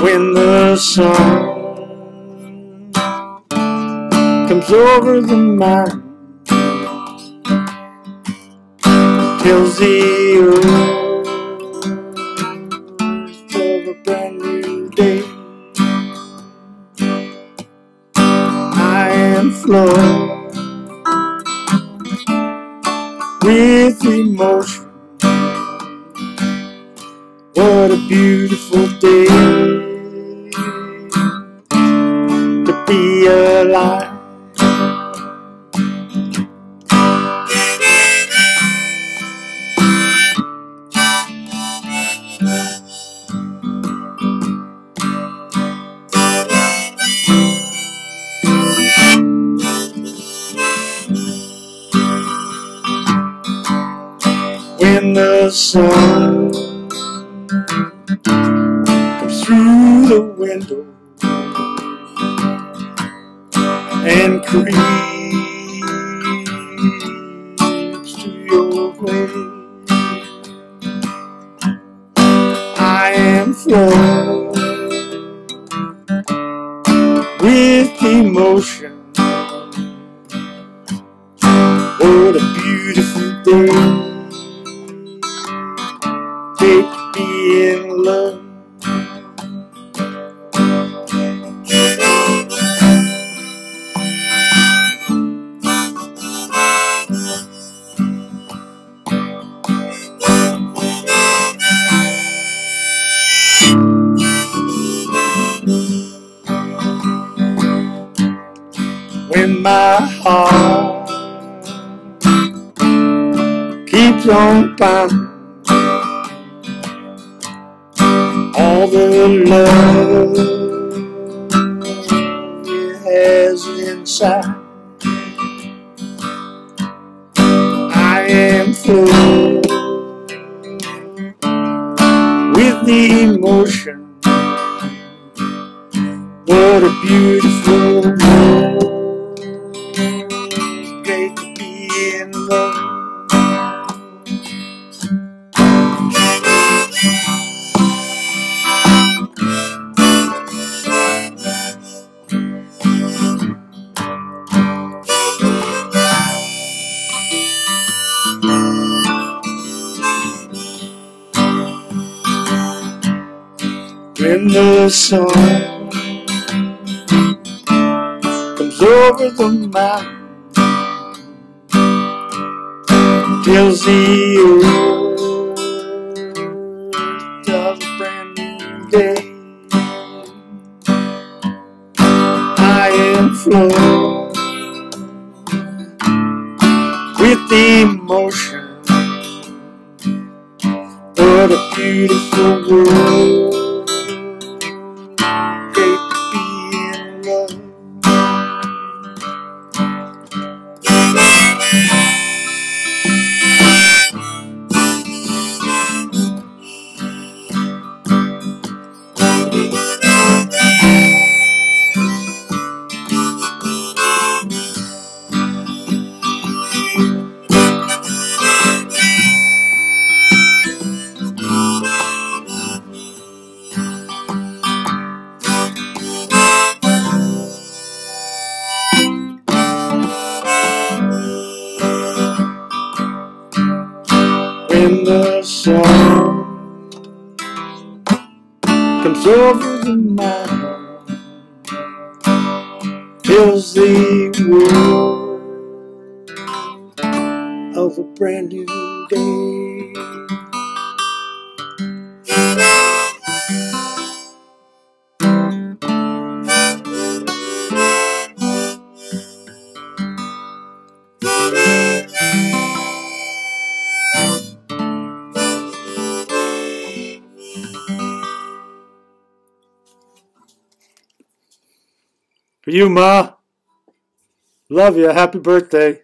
when the sun comes over the mountain tells the earth of a brand new day. I am flooded with emotion. What a beautiful day alive. When the sun comes through the window and creeps to your place. I am flowing with emotion. What a beautiful day. Heart keeps on pounding all the love it has inside. I am full with the emotion. What a beautiful The sun. Comes over the mountain Tells the earth of a brand new day. I am flowing with emotion What a beautiful world When the sun comes over the mountain, fills the world of a brand new day. For you, Ma. Love you. Happy birthday.